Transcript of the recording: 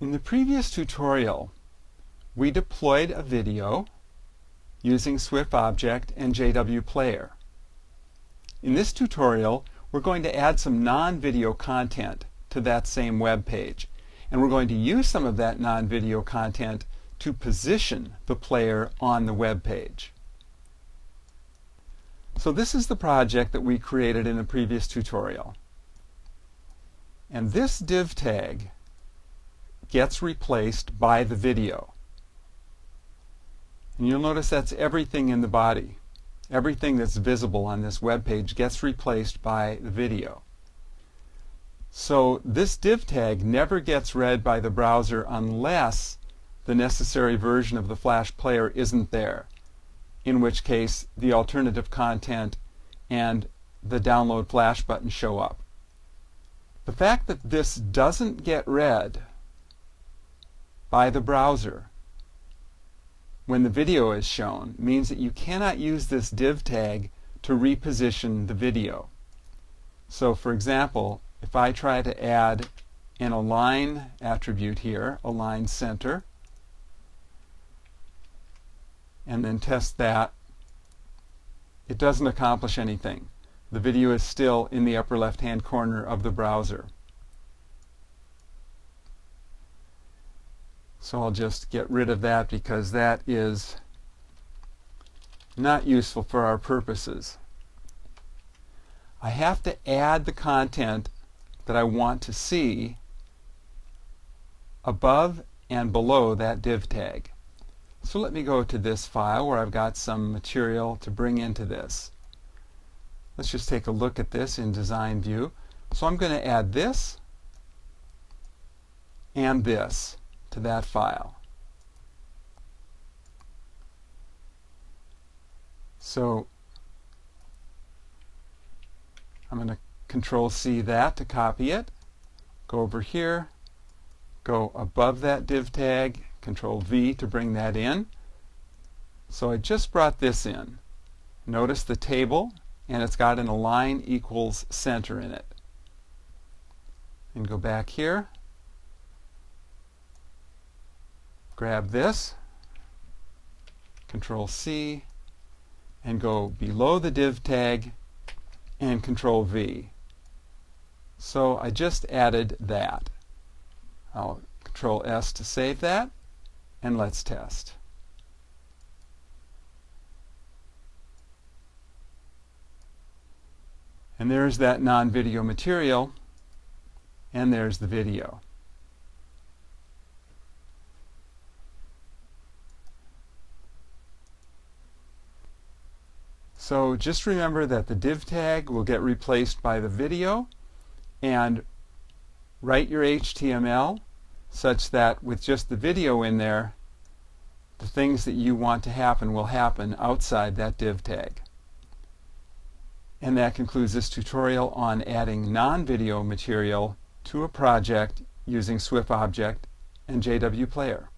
In the previous tutorial, we deployed a video using SWFObject and JW Player. In this tutorial, we're going to add some non-video content to that same web page. And we're going to use some of that non-video content to position the player on the web page. So this is the project that we created in the previous tutorial. And this div tag gets replaced by the video. And you'll notice that's everything in the body. Everything that's visible on this web page gets replaced by the video. So this div tag never gets read by the browser unless the necessary version of the Flash player isn't there, in which case the alternative content and the download Flash button show up. The fact that this doesn't get read by the browser when the video is shown means that you cannot use this div tag to reposition the video. So for example, if I try to add an align attribute here, align center, and then test that, it doesn't accomplish anything. The video is still in the upper left hand corner of the browser. So I'll just get rid of that because that is not useful for our purposes. I have to add the content that I want to see above and below that div tag. So let me go to this file where I've got some material to bring into this. Let's just take a look at this in design view. So I'm going to add this and this to that file. So I'm going to control C that to copy it. Go over here, go above that div tag, control V to bring that in. So I just brought this in. Notice the table and it's got an align equals center in it. And go back here grab this, Control C, and go below the div tag and Control V. So I just added that. I'll Control S to save that, and let's test. And there's that non-video material, and there's the video. So just remember that the div tag will get replaced by the video and write your HTML such that with just the video in there, the things that you want to happen will happen outside that div tag. And that concludes this tutorial on adding non-video material to a project using SWFObject and JW Player.